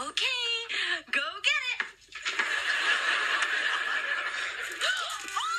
Okay, go get it. Oh!